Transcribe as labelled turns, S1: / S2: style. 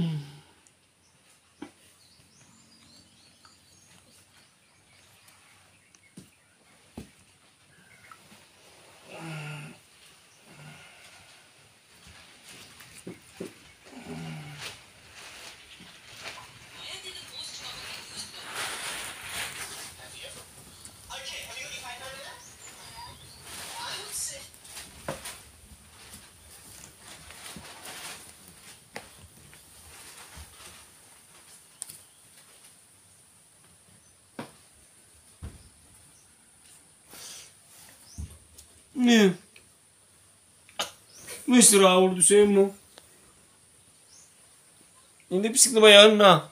S1: Mm. Ne? Mısır ağırdı sen mi? Yine bisiklet ayağına.